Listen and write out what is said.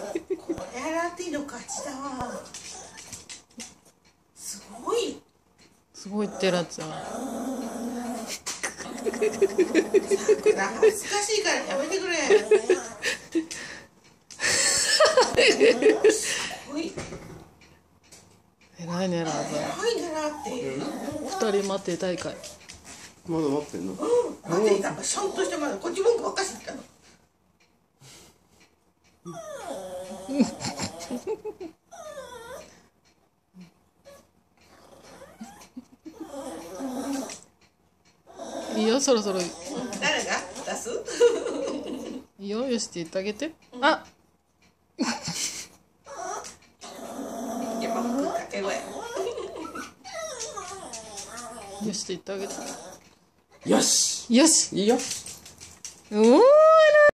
これラテの勝ちだわ。すごい。すごいってちゃん恥ずかしいからやめてくれ。すごい。偉いねラーザ二人待って大会。まだ待ってんの？うん。待っていた。としてまだこっち文句ばっかしてたの。いいよそろそろ。い誰が？出す？いよよしって言ってあげて。あ。じゃあ僕かけ声。よしって言ってあげて。よし。よし。いいよ。おー